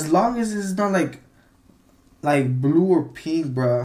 as long as it's not like like blue or pink, bro.